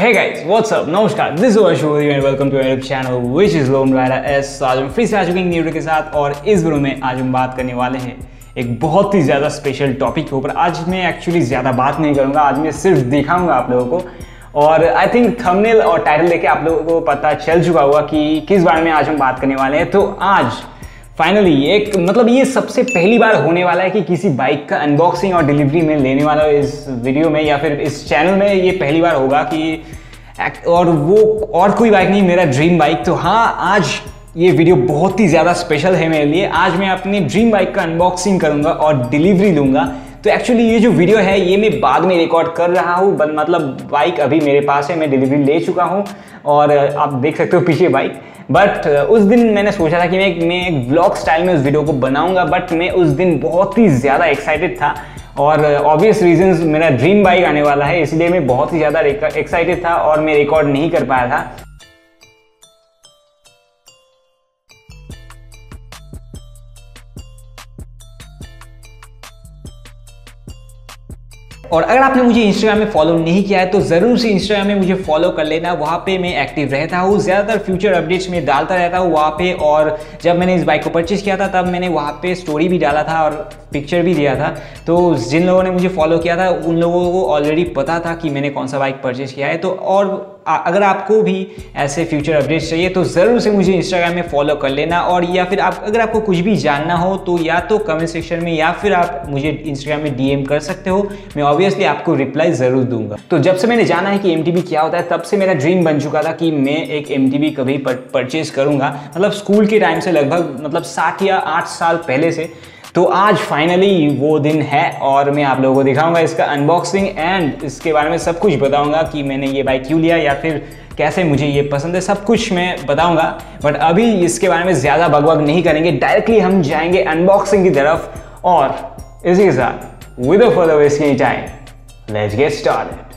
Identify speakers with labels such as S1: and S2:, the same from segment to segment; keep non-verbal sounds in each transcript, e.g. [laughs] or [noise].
S1: So hey guys, what's up? नमस्कार this is Ashok and welcome to YouTube channel which is lone rider S आज हम फिर से आ चुके हैं न्यू के साथ और इस वीडियो में आज हम बात करने वाले हैं एक बहुत ही ज़्यादा स्पेशल टॉपिक के ऊपर। आज मैं एक्चुअली ज़्यादा बात नहीं करूँगा आज मैं सिर्फ़ दिखाऊँगा आप लोगों को। और आई थिंक थंबनेल और टाइटल देके आप लोगों को पता चल चुका होगा कि किस बारे में आज हम बात करने वाले हैं। तो आज फाइनली एक मतलब ये सबसे पहली बार होने वाला है कि किसी बाइक का अनबॉक्सिंग और डिलीवरी में लेने वाला इस वीडियो में या फिर इस चैनल में ये पहली बार होगा कि और वो और कोई बाइक नहीं, मेरा ड्रीम बाइक तो हाँ आज ये वीडियो बहुत ही ज़्यादा स्पेशल है मेरे लिए। आज मैं अपनी ड्रीम बाइक का अनबॉक्सिंग करूँगा और डिलीवरी लूँगा। तो एक्चुअली ये जो वीडियो है, ये मैं बाद में रिकॉर्ड कर रहा हूँ। बन मतलब बाइक अभी मेरे पास है, मैं डिलीवरी ले चुका हूँ। और आप देख सकते हो पीछे बाइक बट uh, उस दिन मैंने सोचा था कि मैं मैं एक ब्लॉग स्टाइल में उस वीडियो को बनाऊँगा बट मैं उस दिन बहुत ही ज़्यादा एक्साइटेड था। और ऑब्वियस uh, रीजंस मेरा ड्रीम बाइक आने वाला है इसलिए मैं बहुत ही ज़्यादा एक्साइटेड था और मैं रिकॉर्ड नहीं कर पाया था। और अगर आपने मुझे इंस्टाग्राम में फॉलो नहीं किया है तो ज़रूर से इंस्टाग्राम में मुझे फॉलो कर लेना। वहाँ पे मैं एक्टिव रहता हूँ, ज़्यादातर फ्यूचर अपडेट्स में डालता रहता हूँ वहाँ पे। और जब मैंने इस बाइक को परचेज़ किया था, तब मैंने वहाँ पे स्टोरी भी डाला था और पिक्चर भी दिया था। तो जिन लोगों ने मुझे फॉलो किया था, उन लोगों को ऑलरेडी पता था कि मैंने कौन सा बाइक परचेज़ किया है। तो और अगर आपको भी ऐसे फ्यूचर अपडेट्स चाहिए तो ज़रूर से मुझे इंस्टाग्राम में फॉलो कर लेना और या फिर आप, अगर आपको कुछ भी जानना हो तो या तो कमेंट सेक्शन में या फिर आप मुझे इंस्टाग्राम में डीएम कर सकते हो। मैं ऑब्वियसली आपको रिप्लाई ज़रूर दूँगा। तो जब से मैंने जाना है कि एमटीबी क्या होता है, तब से मेरा ड्रीम बन चुका था कि मैं एक MTB कभी परचेज करूँगा। मतलब स्कूल के टाइम से लगभग मतलब सात या आठ साल पहले से तो आज फाइनली वो दिन है और मैं आप लोगों को दिखाऊँगा इसका अनबॉक्सिंग एंड इसके बारे में सब कुछ बताऊँगा कि मैंने ये बाइक क्यों लिया या फिर कैसे मुझे ये पसंद है, सब कुछ मैं बताऊँगा। बट अभी इसके बारे में ज़्यादा बगवग नहीं करेंगे डायरेक्टली हम जाएँगे अनबॉक्सिंग की तरफ़। और इसी के साथ with for the time let's get started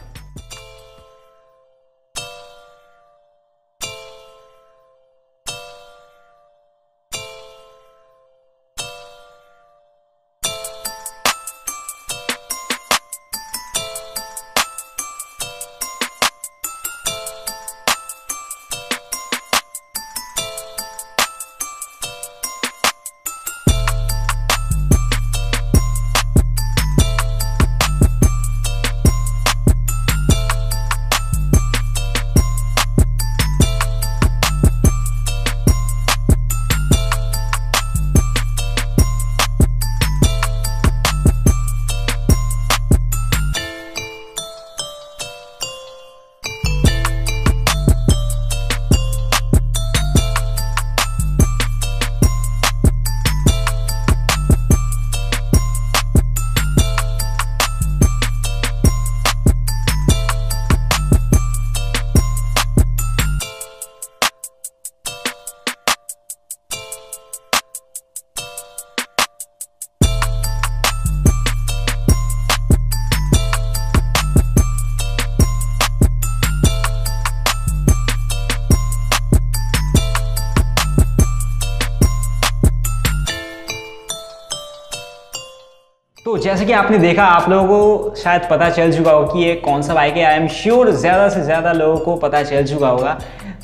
S1: जैसे कि आपने देखा, आप लोगों को शायद पता चल चुका हो कि ये कौन सा बाइक है। आई एम श्योर ज़्यादा से ज़्यादा लोगों को पता चल चुका होगा।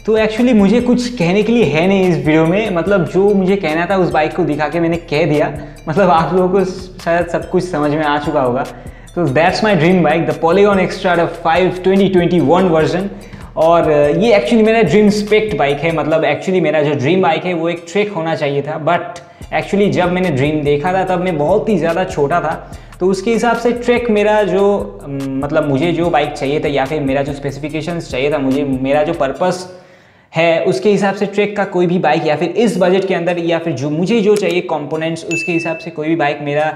S1: तो एक्चुअली मुझे कुछ कहने के लिए है नहीं इस वीडियो में। मतलब जो मुझे कहना था उस बाइक को दिखा के मैंने कह दिया। मतलब आप लोगों को शायद सब कुछ समझ में आ चुका होगा। तो that's my dream bike the Polygon extra five twenty twenty one version और ये एक्चुअली मेरा ड्रीम स्पेक्ट बाइक है मतलब एक्चुअली मेरा जो ड्रीम बाइक है, वो एक ट्रेक होना चाहिए था बट एक्चुअली जब मैंने ड्रीम देखा था, तब मैं बहुत ही ज़्यादा छोटा था तो उसके हिसाब से ट्रैक मेरा जो मतलब मुझे जो बाइक चाहिए था, या फिर मेरा जो स्पेसिफिकेशंस चाहिए था, मुझे, मेरा जो पर्पस है, उसके हिसाब से ट्रैक का कोई भी बाइक या फिर इस बजट के अंदर, या फिर जो मुझे जो चाहिए कंपोनेंट्स उसके हिसाब से कोई भी बाइक मेरा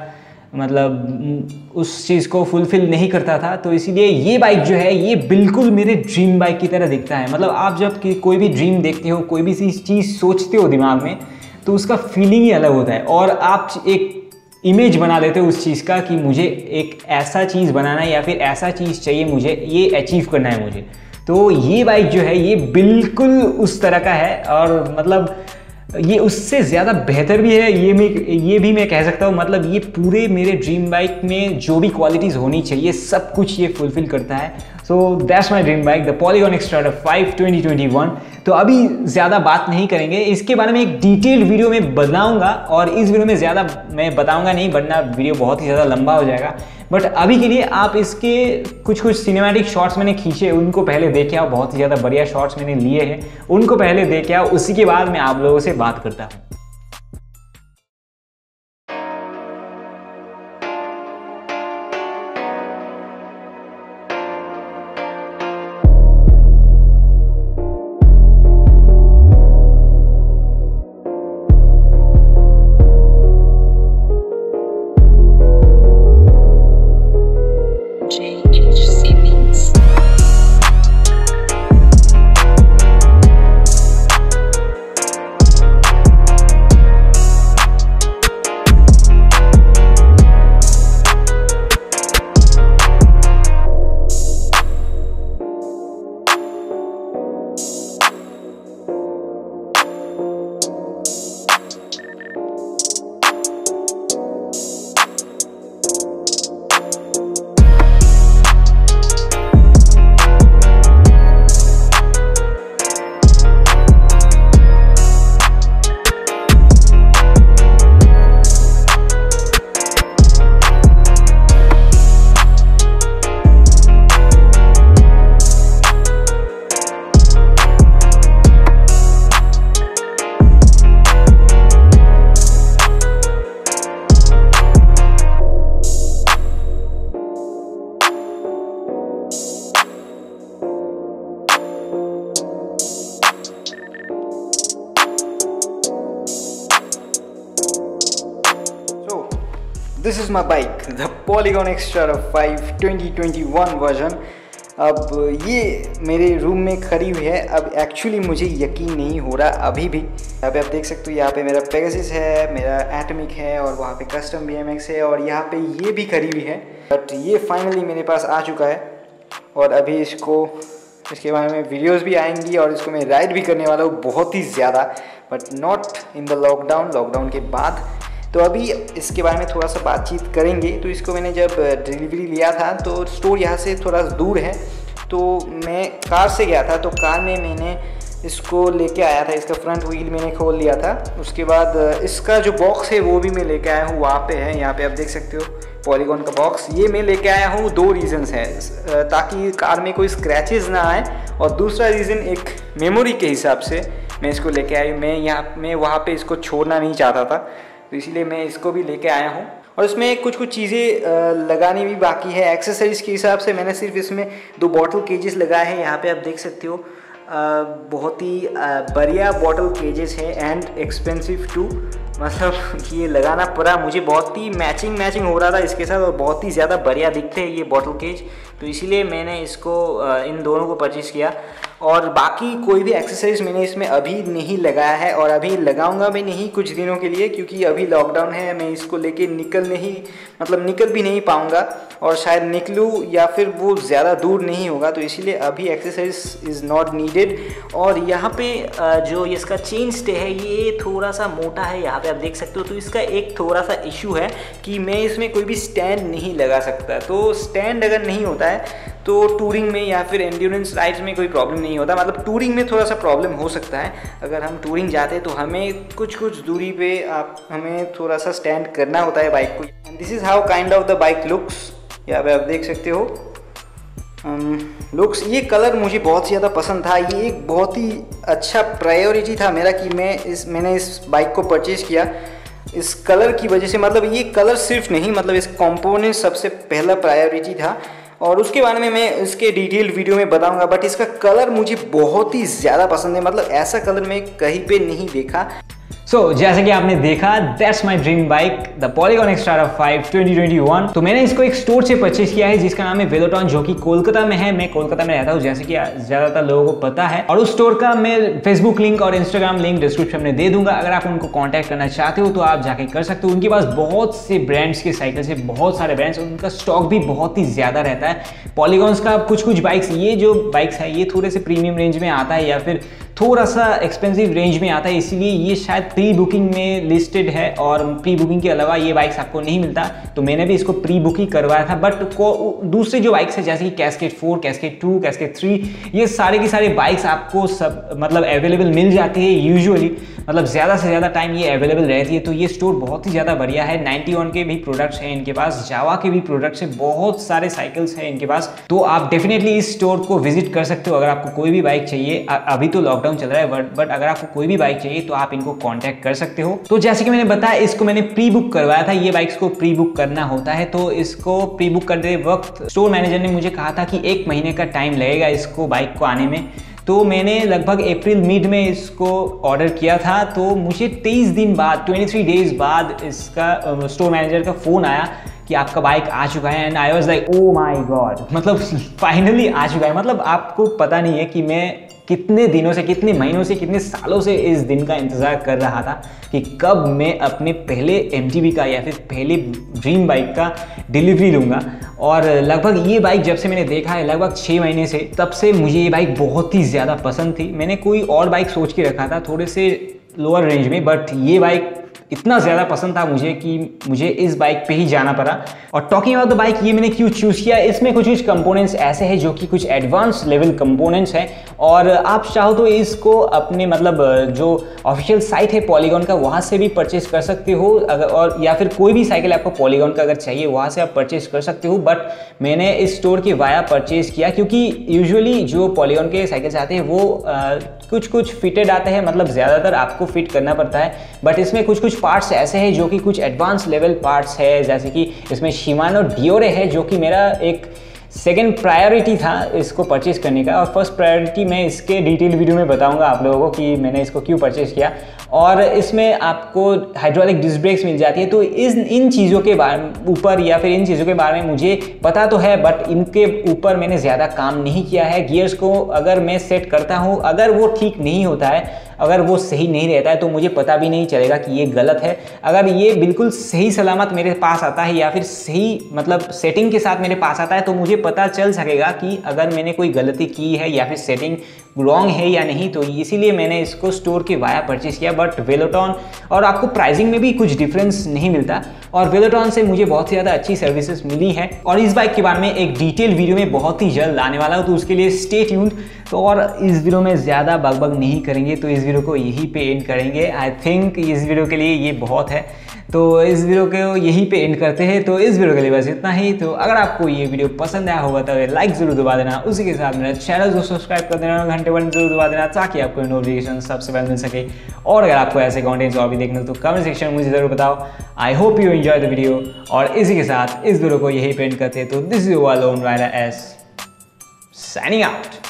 S1: मतलब उस चीज़ को फुलफ़िल नहीं करता था तो इसीलिए ये बाइक जो है, ये बिल्कुल मेरे ड्रीम बाइक की तरह दिखता है। मतलब आप जब कोई भी ड्रीम देखते हो, कोई भी चीज़ सोचते हो दिमाग में तो उसका फीलिंग ही अलग होता है। और आप एक इमेज बना देते हो उस चीज़ का कि मुझे एक ऐसा चीज़ बनाना है या फिर ऐसा चीज़ चाहिए मुझे, ये अचीव करना है मुझे। तो ये बाइक जो है, ये बिल्कुल उस तरह का है और मतलब ये उससे ज़्यादा बेहतर भी है, ये मैं, ये भी मैं कह सकता हूँ मतलब ये पूरे मेरे ड्रीम बाइक में जो भी क्वालिटीज़ होनी चाहिए, सब कुछ ये फुलफ़िल करता है।
S2: So that's my dream bike the Polygon extra five twenty twenty one तो अभी ज़्यादा बात नहीं करेंगे। इसके बारे में एक डिटेल्ड वीडियो में बनाऊँगा और इस वीडियो में ज़्यादा मैं बताऊँगा नहीं, वरना वीडियो बहुत ही ज़्यादा लंबा हो जाएगा। बट अभी के लिए आप इसके कुछ कुछ सिनेमैटिक शॉट्स मैंने खींचे, उनको पहले देखे आओ। बहुत ही ज़्यादा बढ़िया शॉट्स मैंने लिए हैं। उनको पहले देखे आओ। उसी के बाद मैं आप लोगों से बात करता हूँ।
S1: This is my bike the Polygon extra five twenty twenty one version अब ये मेरे रूम में खड़ी हुई है। अब एक्चुअली मुझे यकीन नहीं हो रहा अभी भी। यहाँ पे आप देख सकते हो, यहाँ पे मेरा पेगासिस है, मेरा एटमिक है और वहाँ पे कस्टम बी है और यहाँ पे ये भी खड़ी हुई है। बट ये फाइनली मेरे पास आ चुका है और अभी इसको, इसके बारे में वीडियोस भी आएँगी और इसको मैं राइड भी करने वाला हूँ बहुत ही ज़्यादा। But not in the lockdown lockdown के बाद तो अभी इसके बारे में थोड़ा सा बातचीत करेंगे। तो इसको मैंने जब डिलीवरी लिया था तो स्टोर यहाँ से थोड़ा दूर है। तो मैं कार से गया था तो कार में मैंने इसको लेके आया था। इसका फ्रंट व्हील मैंने खोल लिया था। उसके बाद इसका जो बॉक्स है, वो भी मैं लेके आया हूँ। वहाँ पे है, यहाँ पे आप देख सकते हो पॉलीगॉन का बॉक्स ये मैं लेके आया हूँ, दो रीज़न्स हैं। ताकि कार में कोई स्क्रैचेस ना आए। और दूसरा रीज़न एक मेमोरी के हिसाब से मैं इसको लेके आई। मैं यहाँ, मैं वहाँ पे इसको छोड़ना नहीं चाहता था। तो इसीलिए मैं इसको भी लेके आया हूँ। और इसमें कुछ कुछ चीज़ें लगानी भी बाकी है। एक्सेसरीज के हिसाब से मैंने सिर्फ़ इसमें दो बॉटल केजेस लगाए हैं। यहाँ पे आप देख सकते हो बहुत ही बढ़िया बॉटल केजेस है एंड एक्सपेंसिव टू मतलब ये लगाना पड़ा मुझे बहुत ही मैचिंग मैचिंग हो रहा था इसके साथ और बहुत ही ज़्यादा बढ़िया दिखते हैं ये बॉटल केज तो इसीलिए मैंने इसको इन दोनों को परचेज़ किया। और बाकी कोई भी एक्सरसाइज मैंने इसमें अभी नहीं लगाया है और अभी लगाऊँगा भी नहीं कुछ दिनों के लिए क्योंकि अभी लॉकडाउन है, मैं इसको लेके निकल नहीं मतलब निकल भी नहीं पाऊँगा और शायद निकलूँ या फिर वो ज़्यादा दूर नहीं होगा तो इसीलिए अभी एक्सरसाइज इज़ नॉट नीडेड और यहाँ पे जो इसका चेन स्टे है, ये थोड़ा सा मोटा है, यहाँ पे आप देख सकते हो तो इसका एक थोड़ा सा इशू है कि मैं इसमें कोई भी स्टैंड नहीं लगा सकता। तो स्टैंड अगर नहीं होता है तो टूरिंग में या फिर एंड्योरेंस राइड्स में कोई प्रॉब्लम नहीं होता। मतलब टूरिंग में थोड़ा सा प्रॉब्लम हो सकता है। अगर हम टूरिंग जाते हैं तो हमें कुछ कुछ दूरी पे आप हमें थोड़ा सा स्टैंड करना होता है बाइक को। This is how kind of the bike looks या आप देख सकते हो। लुक्स um, ये कलर मुझे बहुत ज़्यादा पसंद था। ये एक बहुत ही अच्छा प्रायोरिटी था मेरा कि मैं इस मैंने इस बाइक को परचेज़ किया। इस कलर की वजह से मतलब ये कलर सिर्फ़ नहीं मतलब इस कंपोनेंट सबसे पहला प्रायोरिटी था। और उसके बारे में मैं इसके डिटेल वीडियो में बताऊँगा बट इसका कलर मुझे बहुत ही ज़्यादा पसंद है। मतलब ऐसा कलर मैं कहीं पे नहीं देखा।
S2: सो so, जैसे कि आपने देखा that's my dream bike the Polygon extra five 2021 तो मैंने इसको एक स्टोर से परचेज किया है जिसका नाम है वेलोटॉन जो कि कोलकाता में है। मैं कोलकाता में रहता हूँ जैसे कि ज़्यादातर लोगों को पता है। और उस स्टोर का मैं फेसबुक लिंक और इंस्टाग्राम लिंक डिस्क्रिप्शन में दे दूँगा। अगर आप उनको कॉन्टैक्ट करना चाहते हो तो आप जाके कर सकते हो। उनके पास बहुत से ब्रांड्स के साइकिल्स है बहुत सारे ब्रांड्स उनका स्टॉक भी बहुत ही ज़्यादा रहता है। पॉलीगॉन्स का कुछ कुछ बाइक्स ये जो बाइक्स है ये थोड़े से प्रीमियम रेंज में आता है या फिर
S1: थोड़ा सा एक्सपेंसिव रेंज में आता है, इसीलिए ये शायद प्री बुकिंग में लिस्टेड है और प्री बुकिंग के अलावा ये बाइक्स आपको नहीं मिलता। तो मैंने भी इसको प्री बुक ही करवाया था बट दूसरे जो बाइक्स है, जैसे कि Cascade four Cascade two Cascade three ये सारे की सारे बाइक्स आपको सब मतलब अवेलेबल मिल जाती है यूजुअली मतलब ज़्यादा से ज़्यादा टाइम ये अवेलेबल रहती है तो ये स्टोर बहुत ही ज़्यादा बढ़िया है। 91 के भी प्रोडक्ट्स हैं इनके पास जावा के भी प्रोडक्ट्स हैं, बहुत सारे साइकिल्स हैं इनके पास। तो आप डेफिनेटली इस स्टोर को विज़िट कर सकते हो, अगर आपको कोई भी बाइक चाहिए। अभी तो लॉकडाउन चल रहा है बट बट अगर आपको कोई भी बाइक चाहिए तो आप इनको कॉन्टैक्ट कर सकते हो। तो जैसे कि मैंने बताया, इसको मैंने प्री बुक करवाया था। ये बाइक्स को प्री बुक करना होता है तो इसको प्री बुक करते वक्त स्टोर मैनेजर ने मुझे कहा था कि एक महीने का टाइम लगेगा इसको बाइक को आने में। तो मैंने लगभग अप्रैल मिड में इसको ऑर्डर किया था। तो मुझे 23 दिन बाद 23 डेज़ बाद इसका स्टोर मैनेजर का फ़ोन आया कि आपका बाइक आ चुका है। And I was like oh my God मतलब [laughs] फाइनली आ चुका है। मतलब आपको पता नहीं है कि मैं कितने दिनों से, कितने महीनों से, कितने सालों से इस दिन का इंतज़ार कर रहा था कि कब मैं अपने पहले एम का या फिर पहले ड्रीम बाइक का डिलीवरी लूँगा। और लगभग ये बाइक जब से मैंने देखा है, लगभग छः महीने से, तब से मुझे ये बाइक बहुत ही ज़्यादा पसंद थी। मैंने कोई और बाइक सोच के रखा था, थोड़े से लोअर रेंज में बट ये बाइक इतना ज़्यादा पसंद था, मुझे कि मुझे इस बाइक पे ही जाना पड़ा। और टॉकिंग अबाउट द बाइक ये मैंने क्यों चूज़ किया? इसमें कुछ कुछ कंपोनेंट्स ऐसे हैं जो कि कुछ एडवांस लेवल कंपोनेंट्स हैं। और आप चाहो तो इसको अपने मतलब जो ऑफिशियल साइट है पॉलीगॉन का, वहाँ से भी परचेज कर सकते हो। अगर, और, या फिर कोई भी साइकिल आपको पॉलीगॉन का अगर चाहिए, वहाँ से आप परचेज कर सकते हो। बट मैंने इस स्टोर के वाया परचेज किया, क्योंकि यूजुअली जो पॉलीगॉन के साइकिल्स आते हैं, वो कुछ कुछ फिटेड आते हैं मतलब ज़्यादातर आपको फिट करना पड़ता है बट इसमें कुछ कुछ पार्ट्स ऐसे हैं जो कि कुछ एडवांस लेवल पार्ट्स है, जैसे कि इसमें शिमानो डियोरे है, जो कि मेरा एक सेकेंड प्रायोरिटी था इसको परचेज करने का, और फ़र्स्ट प्रायोरिटी मैं इसके डिटेल वीडियो में बताऊँगा आप लोगों को कि मैंने इसको क्यों परचेज किया। और इसमें आपको हाइड्रोलिक डिस्क ब्रेक्स मिल जाती है। तो इस, इन चीज़ों के बारे ऊपर या फिर इन चीज़ों के बारे में मुझे पता तो है बट इनके ऊपर मैंने ज़्यादा काम नहीं किया है। गियर्स को अगर मैं सेट करता हूँ, अगर वो ठीक नहीं होता है, अगर वो सही नहीं रहता है तो मुझे पता भी नहीं चलेगा कि ये गलत है। अगर ये बिल्कुल सही सलामत मेरे पास आता है या फिर सही मतलब सेटिंग के साथ मेरे पास आता है तो मुझे पता चल सकेगा कि अगर मैंने कोई गलती की है या फिर सेटिंग रॉन्ग है या नहीं तो इसीलिए मैंने इसको स्टोर के वाया परचेज किया बट वेलोटॉन और आपको प्राइसिंग में भी कुछ डिफरेंस नहीं मिलता। और वेलोटॉन से मुझे बहुत ही ज़्यादा अच्छी सर्विसेज़ मिली है। और इस बाइक के बारे में एक डिटेल वीडियो में बहुत ही जल्द आने वाला हूँ तो उसके लिए स्टेट ट्यून्ड तो और इस वीडियो में ज़्यादा बग नहीं करेंगे तो इस वीडियो को यहीं पे एंड करेंगे। आई थिंक इस वीडियो के लिए ये बहुत है। तो इस वीडियो को यहीं पे एंड करते हैं। तो इस वीडियो के लिए बस इतना ही। तो अगर आपको ये वीडियो पसंद आया होगा तो लाइक ज़रूर दबा देना। उसी के साथ मेरा चैनल को सब्सक्राइब कर देना घंटे बटन ज़रूर दबा देना, ताकि आपको नोटिफिकेशन सबसे पहले मिल सके। और अगर आपको ऐसे कॉन्टेंट्स और भी देखना तो कमेंट सेक्शन में मुझे ज़रूर बताओ। I hope you enjoy the video और इसी के साथ इस वीडियो को यही पेंट करते हैं। तो this is Lone Rider S signing out